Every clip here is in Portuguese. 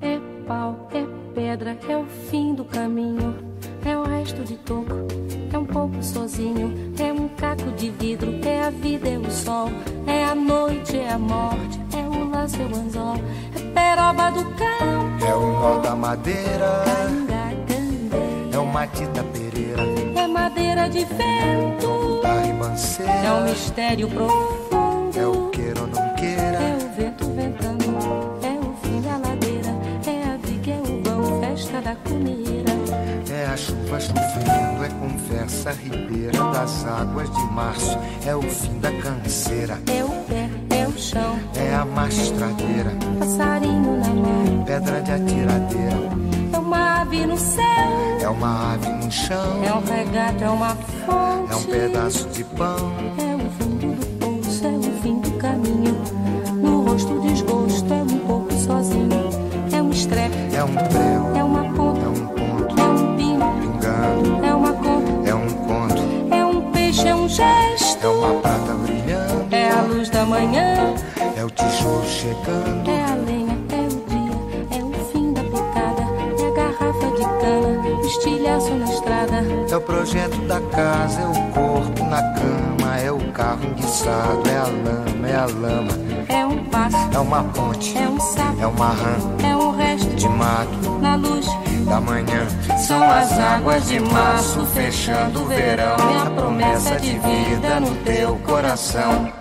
É pau, é pedra, é o fim do caminho. É o resto de toco, é um pouco sozinho. É um caco de vidro, é a vida, é o sol. É a noite, é a morte, é o laço, é o anzol. É peroba do campo, É o nó da madeira, é o matita pereira, É madeira de vento, da ribanceira. é um mistério profundo. É o queira ou não É queira, o vento ventando, é o fim da ladeira, é a viga, é o vão, festa da comida. é a chuva chovendo, é conversa ribeira das águas de março, é o fim da canseira, É o pé, é o chão, é a mastradeira, passarinho na mão. pedra de atiradeira, É uma ave no céu, é uma ave no chão, é um regato, é uma fonte. é um pedaço de pão, É o fundo do poço, é o fim do caminho. No rosto desgosto, é um pouco sozinho. É um estrepe, é um prego, é uma é ponta, um ponto, é um pino, pingando, é uma conta, é um conto, é um peixe, é um gesto. é uma prata brilhando, É a luz da manhã, é o tijolo chegando, é a lenha, é é o projeto da casa, é o corpo na cama, é o carro enguiçado, é a lama, é a lama, É um passo, é uma ponte, é um sapo, é uma rã é um resto de mato na luz. da manhã. São as águas de março fechando o verão. É a promessa de vida no teu coração.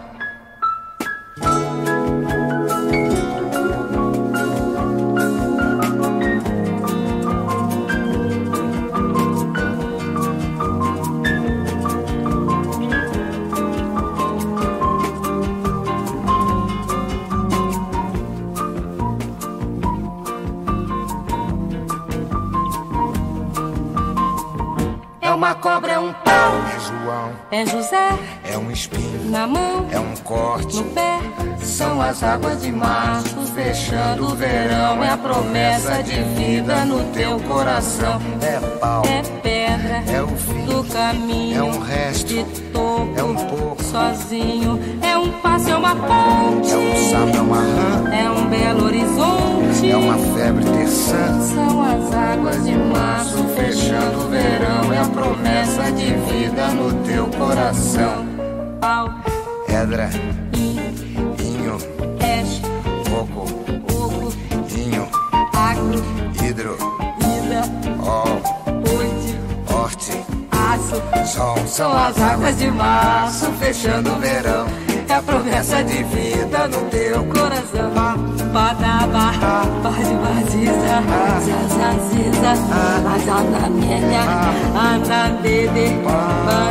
É uma cobra, é um pau, É João, é José. É um espinho, na mão, é um corte, no pé. São as águas de março fechando o verão. É a promessa de vida no teu coração. é pau, É pedra. É o fim, do caminho. é um resto, de topo, é um pouco, sozinho. É uma ponte. é um sapo, é uma rã, É um belo horizonte. é uma febre terçã. São as águas de março fechando o verão. É a promessa de vida no teu coração. Pau, Pedra, in, inho, es, coco, oco, inho, agro, hidro, ida, ó, oite, horte, aço. sol, São as águas de março fechando o verão. É a promessa de vida no teu coração. Badaba, bade baziza, zazaziza, azanamenya, anandede, bada